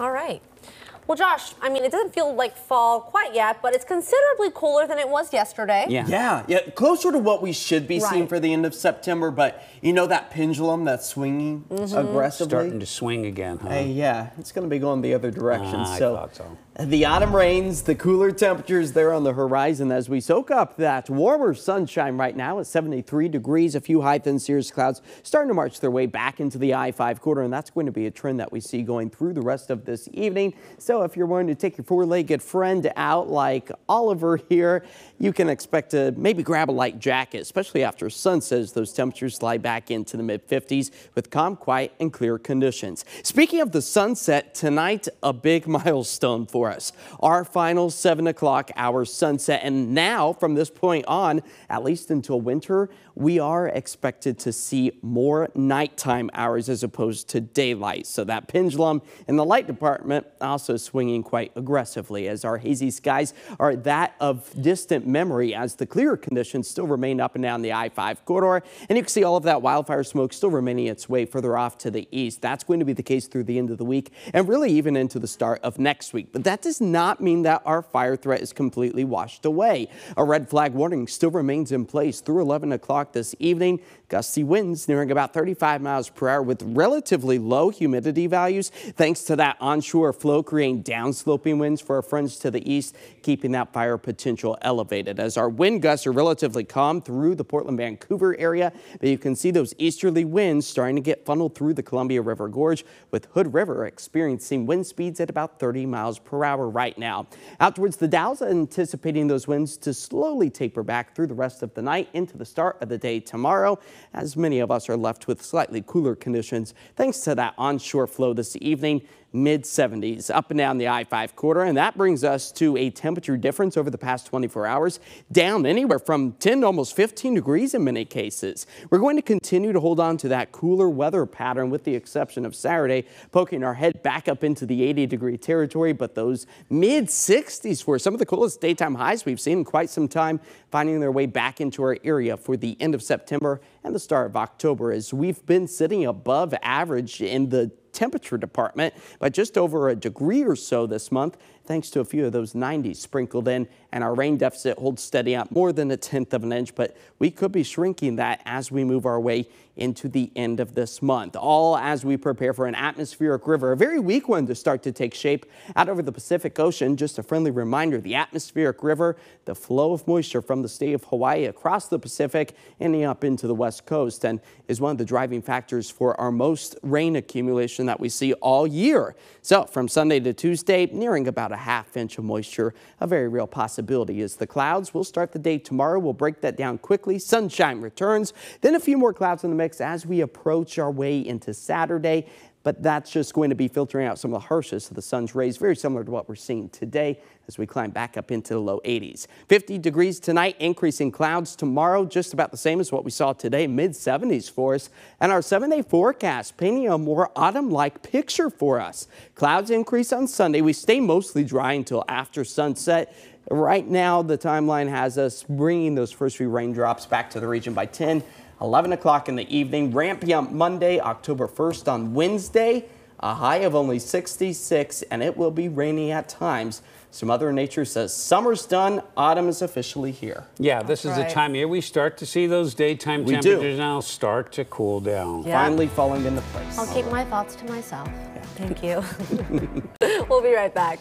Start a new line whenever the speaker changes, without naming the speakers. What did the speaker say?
All right. Well, Josh, I mean, it doesn't feel like fall quite yet, but it's considerably cooler than it was yesterday.
Yeah.
Yeah, yeah, closer to what we should be seeing for the end of September. But you know that pendulum that's swinging
Mm-hmm.
aggressively.
Starting to swing again, huh?
Hey, yeah, it's going to be going the other direction.
Ah, I
so,
thought so.
the autumn rains, the cooler temperatures there on the horizon as we soak up that warmer sunshine right now at 73 degrees. A few high thin cirrus clouds starting to march their way back into the I-5 corridor, and that's going to be a trend that we see going through the rest of this evening. So, if you're wanting to take your four-legged friend out like Oliver here, you can expect to maybe grab a light jacket, especially after sunset as those temperatures slide back into the mid 50s with calm, quiet, and clear conditions. Speaking of the sunset, tonight a big milestone for us. Our final 7 o'clock hour sunset. And now, from this point on, at least until winter, we are expected to see more nighttime hours as opposed to daylight. So that pendulum in the light department also swinging quite aggressively as our hazy skies are that of distant memory as the clear conditions still remain up and down the I-5 corridor. And you can see all of that wildfire smoke still remaining its way further off to the east. That's going to be the case through the end of the week and really even into the start of next week. But that does not mean that our fire threat is completely washed away. A red flag warning still remains in place through 11 o'clock this evening. Gusty winds nearing about 35 miles per hour with relatively low humidity values thanks to that onshore flow creating downsloping winds for our friends to the east, keeping that fire potential elevated. As our wind gusts are relatively calm through the Portland Vancouver area, but you can see those easterly winds starting to get funneled through the Columbia River Gorge with Hood River experiencing wind speeds at about 30 miles per hour right now. Out towards the Dalles, anticipating those winds to slowly taper back through the rest of the night into the start of the day tomorrow, as many of us are left with slightly cooler conditions thanks to that onshore flow this evening mid 70s up and down the I-5 corridor. And that brings us to a temperature difference over the past 24 hours down anywhere from 10 to almost 15 degrees in many cases. We're going to continue to hold on to that cooler weather pattern with the exception of Saturday, poking our head back up into the 80 degree territory. But those mid 60s for some of the coolest daytime highs we've seen in quite some time, finding their way back into our area for the end of September and the start of October as we've been sitting above average in the temperature department by just over a degree or so this month, thanks to a few of those 90s sprinkled in. And our rain deficit holds steady at more than a tenth of an inch, but we could be shrinking that as we move our way into the end of this month. All as we prepare for an atmospheric river, a very weak one to start to take shape out over the Pacific Ocean. Just a friendly reminder, the atmospheric river, the flow of moisture from the state of Hawaii across the Pacific, ending up into the west coast, and is one of the driving factors for our most rain accumulation that we see all year. So from Sunday to Tuesday, nearing about a half inch of moisture, a very real possibility is the clouds We'll start the day tomorrow. We'll break that down quickly. Sunshine returns, then a few more clouds in the mix as we approach our way into Saturday. But that's just going to be filtering out some of the harshest of the sun's rays, very similar to what we're seeing today as we climb back up into the low 80s. 50 degrees tonight, increasing clouds tomorrow, just about the same as what we saw today, mid 70s for us. And our seven day forecast painting a more autumn like picture for us. Clouds increase on Sunday. We stay mostly dry until after sunset. Right now, the timeline has us bringing those first few raindrops back to the region by 10. 11 o'clock in the evening, ramping up Monday, October 1st on Wednesday, a high of only 66, and it will be rainy at times. So Mother Nature says summer's done, autumn is officially here.
Yeah, this is
right.
the time of year we start to see those daytime
We do.
temperatures now start to cool down.
Yeah.
Finally falling into place.
I'll keep my thoughts to myself. Thank you. we'll be right back.